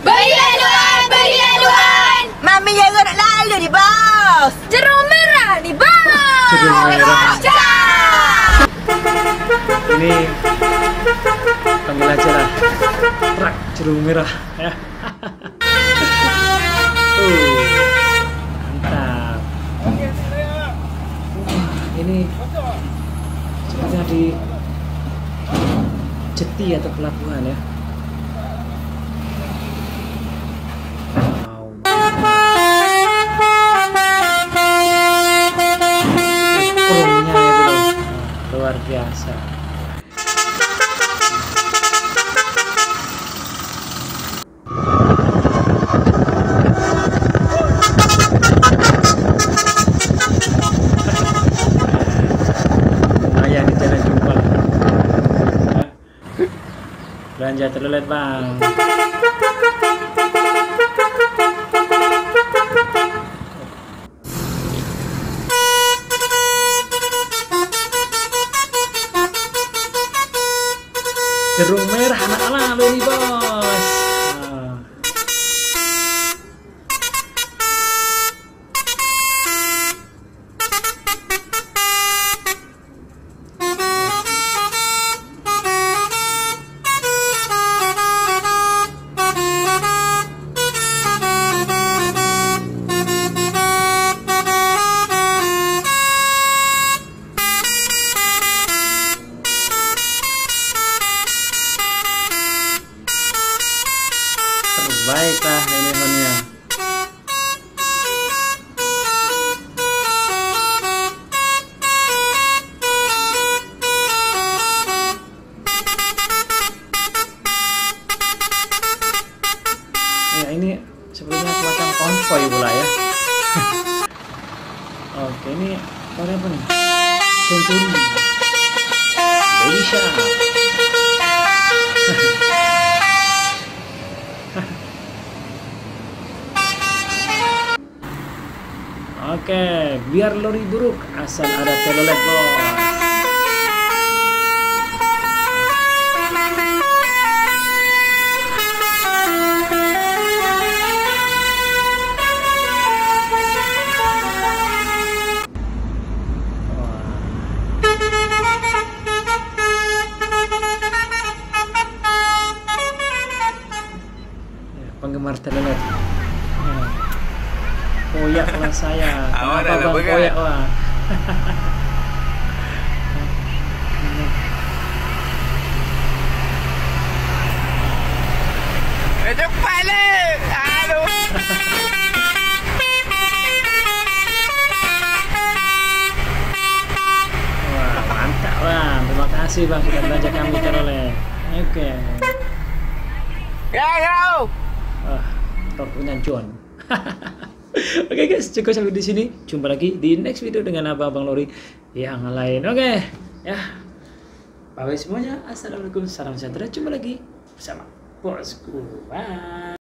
Beryaluan, beryaluan. Mami jangan nak lalu ni, bos. Jeruk merah nih, Bang. Jeruk merah. Ini panggil aja lah. Prak jeruk merah ya. uh, mantap. Wah, ini sepertinya di jeti atau pelabuhan ya. Biasa. Lumayan di jalan jumpa. Belanja telulet bang. Jeruk merah anak lalu nih bos. Terbaik lah ini Honnya ya ini sebenarnya semacam konvoy pula ya. Oke ini apa nih? Century Baby Oke, biar lori buruk asal ada telolet bos. Ya, penggemar telolet. Koyak lah saya. Kenapa dah bang koyak lah? Eh, cepat le. Aduh. Wah, mantap bang. Terima kasih bang sudah belanja kami telolet. Oke. Ya, kau. Wah, top punya John. Oke guys, cukup sampai di sini. Jumpa lagi di next video dengan abang-abang Lori yang lain. Oke, ya. Bye semuanya. Assalamualaikum, salam sejahtera. Jumpa lagi bersama bosku. Bye.